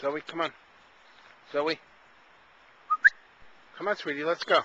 Zoe, come on. Zoe. Come on, sweetie, let's go.